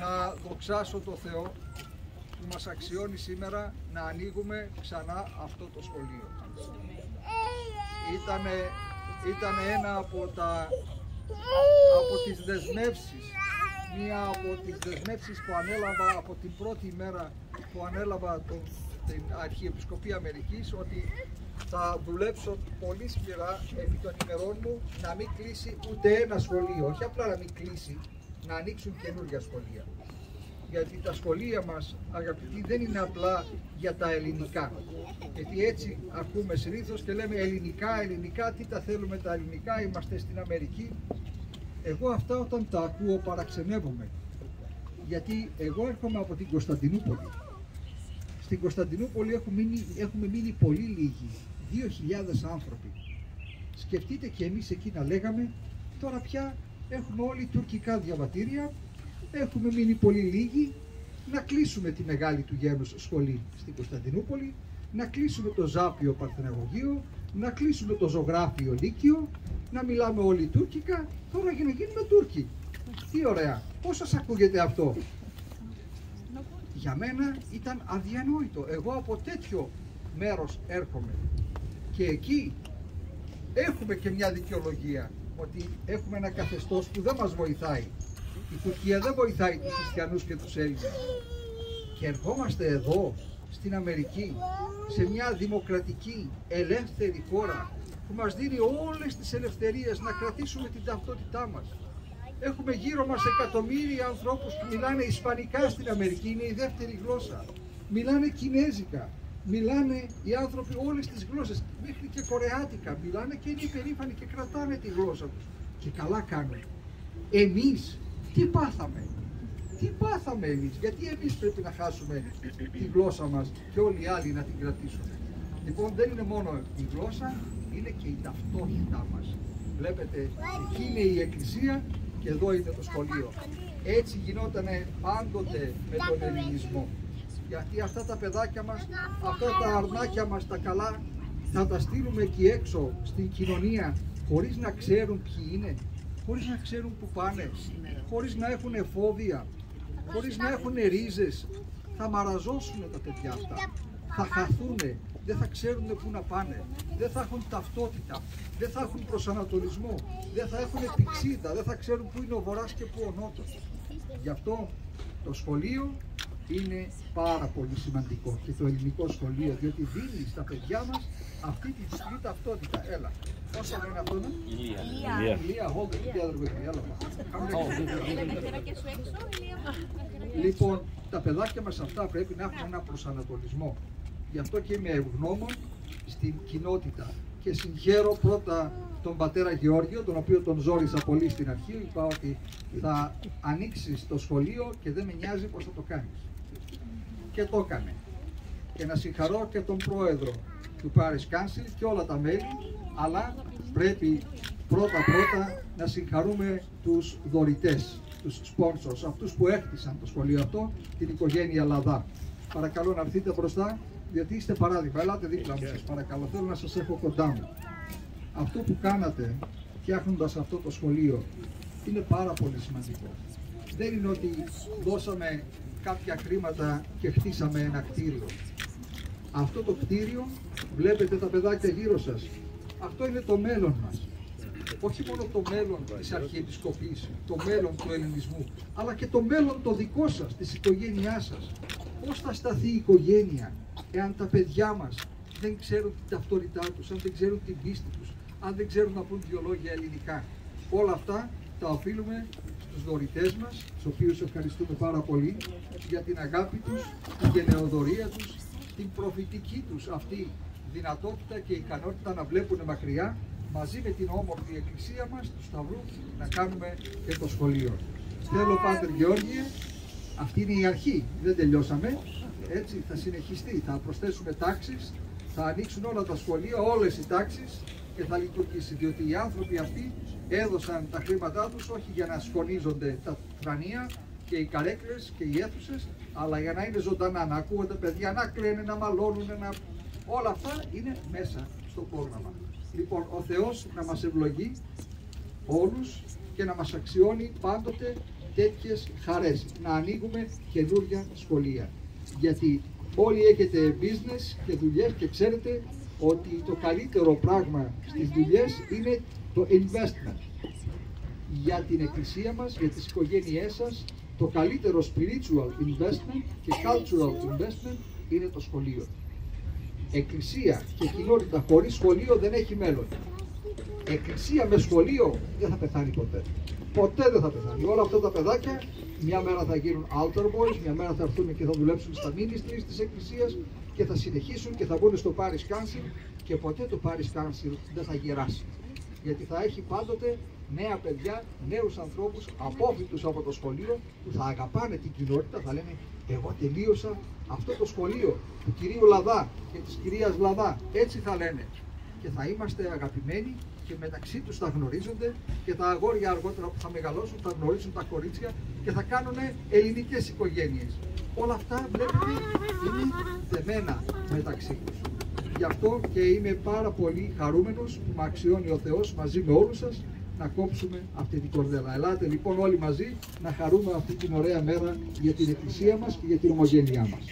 να δοξάσω το Θεό που μας αξιώνει σήμερα να ανοίγουμε ξανά αυτό το σχολείο. Ήτανε, ήτανε ένα από, τα, από τις δεσμεύσεις, μία από τις δεσμεύσεις που ανέλαβα από την πρώτη ημέρα που ανέλαβα το, την Αρχιεπισκοπή Αμερικής ότι θα δουλέψω πολύ σκληρά επί των ημερών μου να μην κλείσει ούτε ένα σχολείο, όχι απλά να μην κλείσει, να ανοίξουν καινούργια σχολεία. Γιατί τα σχολεία μας, αγαπητοί, δεν είναι απλά για τα ελληνικά. Γιατί έτσι ακούμε συνήθως και λέμε ελληνικά, ελληνικά, τι τα θέλουμε τα ελληνικά, είμαστε στην Αμερική. Εγώ αυτά όταν τα ακούω παραξενεύομαι. Γιατί εγώ έρχομαι από την Κωνσταντινούπολη. Στην Κωνσταντινούπολη έχουμε μείνει, έχουμε μείνει πολύ λίγοι, 2.000 άνθρωποι. Σκεφτείτε και εμείς εκεί να λέγαμε, τώρα πια έχουμε όλοι τουρκικά διαβατήρια, έχουμε μείνει πολύ λίγοι, να κλείσουμε τη μεγάλη του γένους σχολή στην Κωνσταντινούπολη, να κλείσουμε το Ζάπιο Παρθεναγωγείο, να κλείσουμε το Ζωγράφιο Λύκειο, να μιλάμε όλοι τουρκικά, τώρα για να γίνουμε Τούρκοι. Τι ωραία. Πώς σας ακούγεται αυτό; Για μένα ήταν αδιανόητο. Εγώ από τέτοιο μέρος έρχομαι. Και εκεί έχουμε και μια δικαιολογία ότι έχουμε ένα καθεστώς που δεν μας βοηθάει. Η Τουρκία δεν βοηθάει τους χριστιανούς και τους Έλληνες. Και ερχόμαστε εδώ, στην Αμερική, σε μια δημοκρατική, ελεύθερη χώρα που μας δίνει όλες τις ελευθερίες να κρατήσουμε την ταυτότητά μας. Έχουμε γύρω μας εκατομμύρια ανθρώπους που μιλάνε Ισπανικά στην Αμερική, είναι η δεύτερη γλώσσα. Μιλάνε Κινέζικα, μιλάνε οι άνθρωποι όλες τις γλώσσες, μέχρι και Κορεάτικα, μιλάνε και είναι υπερήφανοι και κρατάνε τη γλώσσα τους. Και καλά κάνουν. Εμείς τι πάθαμε, τι πάθαμε εμείς, γιατί εμείς πρέπει να χάσουμε τη γλώσσα μας και όλοι οι άλλοι να την κρατήσουν. Λοιπόν δεν είναι μόνο η γλώσσα, είναι και η ταυτότητά μας. Βλέπετε, εκεί είναι η εκκλησία και εδώ είναι το σχολείο. Έτσι γινόταν πάντοτε με τον ελληνισμό. Γιατί αυτά τα παιδάκια μας, αυτά τα αρνάκια μας τα καλά, θα τα στείλουμε εκεί έξω στην κοινωνία χωρίς να ξέρουν ποιοι είναι, χωρίς να ξέρουν που πάνε, χωρίς να έχουν εφόδια, χωρίς να έχουν ρίζες. Θα μαραζώσουν τα παιδιά αυτά, θα χαθούνε, δεν θα ξέρουν πού να πάνε, δεν θα έχουν ταυτότητα, δεν θα έχουν προσανατολισμό, δεν θα έχουν πηξίδα, δεν θα ξέρουν πού είναι ο βορράς και πού ο νότος. Γι' αυτό το σχολείο είναι πάρα πολύ σημαντικό και το ελληνικό σχολείο, διότι δίνει στα παιδιά μας αυτή τη διπλή ταυτότητα. Έλα. Πόσο είναι αυτό, ναι; Ηλία. Ηλία, Ηλία, hold it together with me. Έλα. Λοιπόν, τα παιδάκια μας αυτά πρέπει να έχουν ένα προσανατολισμό. Γι' αυτό και είμαι ευγνώμων στην κοινότητα. Και συγχαίρω πρώτα τον πατέρα Γεώργιο, τον οποίο τον ζόρισα πολύ στην αρχή. Είπα ότι θα ανοίξει το σχολείο και δεν με νοιάζει πώς θα το κάνεις. Και το έκανε. Και να συγχαρώ και τον πρόεδρο του Paris Council και όλα τα μέλη, αλλά πρέπει πρώτα-πρώτα να συγχαρούμε τους δωρητές, τους sponsors, αυτούς που έκτισαν το σχολείο αυτό, την οικογένεια Λαδά. Παρακαλώ να έρθετε μπροστά, γιατί είστε παράδειγμα. Ελάτε δίπλα μου, σας παρακαλώ. Θέλω να σας έχω κοντά μου. Αυτό που κάνατε φτιάχνοντας αυτό το σχολείο είναι πάρα πολύ σημαντικό. Δεν είναι ότι δώσαμε κάποια χρήματα και χτίσαμε ένα κτίριο. Αυτό το κτίριο, βλέπετε τα παιδάκια γύρω σας, αυτό είναι το μέλλον μας. Όχι μόνο το μέλλον της Αρχιεπισκοπής, το μέλλον του ελληνισμού, αλλά και το μέλλον το δικό σας, της οικογένειάς σας. Πώς θα σταθεί η οικογένεια, εάν τα παιδιά μας δεν ξέρουν την ταυτότητά τους, αν δεν ξέρουν την πίστη τους, αν δεν ξέρουν να πούν δυο λόγια ελληνικά. Όλα αυτά τα οφείλουμε στους δωρητές μας, τους οποίους ευχαριστούμε πάρα πολύ για την αγάπη τους, την γενεοδορία τους, την προφητική τους αυτή δυνατότητα και ικανότητα να βλέπουν μακριά μαζί με την όμορφη εκκλησία μας, τους Σταυρούς, να κάνουμε και το σχολείο. Θέλω Πάτερ Γεώργιε, αυτή είναι η αρχή, δεν τελειώσαμε, έτσι θα συνεχιστεί, θα προσθέσουμε τάξεις, θα ανοίξουν όλα τα σχολεία, όλες οι τάξεις και θα λειτουργήσει, διότι οι άνθρωποι αυτοί έδωσαν τα χρήματά τους όχι για να σκονίζονται τα τρανία και οι καρέκλες και οι αίθουσες, αλλά για να είναι ζωντανά, να ακούγονται παιδιά, να κλαίνουν, να μαλώνουν, να... όλα αυτά είναι μέσα στο πρόγραμμα. Λοιπόν, ο Θεός να μας ευλογεί όλους και να μας αξιώνει πάντοτε τέτοιες χαρές, να ανοίγουμε καινούργια σχολεία. Γιατί όλοι έχετε business και δουλειές και ξέρετε ότι το καλύτερο πράγμα στις δουλειές είναι το investment. Για την εκκλησία μας, για τις οικογένειές σας, το καλύτερο spiritual investment και cultural investment είναι το σχολείο. Εκκλησία και κοινότητα χωρίς σχολείο δεν έχει μέλλον. Εκκλησία με σχολείο δεν θα πεθάνει ποτέ. Ποτέ δεν θα πεθάνει. Όλα αυτά τα παιδάκια μια μέρα θα γίνουν altar boys, μια μέρα θα έρθουν και θα δουλέψουν στα ministries της Εκκλησίας και θα συνεχίσουν και θα μπουν στο Paris Council και ποτέ το Paris Council δεν θα γεράσει. Γιατί θα έχει πάντοτε νέα παιδιά, νέους ανθρώπους απόφυτους από το σχολείο που θα αγαπάνε την κοινότητα, θα λένε εγώ τελείωσα αυτό το σχολείο του κυρίου Λαδά και της κυρίας Λαδά. Έτσι θα λένε. Και θα είμαστε αγαπημένοι και μεταξύ τους θα γνωρίζονται και τα αγόρια αργότερα που θα μεγαλώσουν θα γνωρίζουν τα κορίτσια και θα κάνουν ελληνικές οικογένειες. Όλα αυτά βλέπετε είναι δεμένα μεταξύ τους. Γι' αυτό και είμαι πάρα πολύ χαρούμενος που με αξιώνει ο Θεός μαζί με όλους σας να κόψουμε αυτή την κορδέλα. Ελάτε λοιπόν όλοι μαζί να χαρούμε αυτή την ωραία μέρα για την εκκλησία μας και για την ομογένειά μας.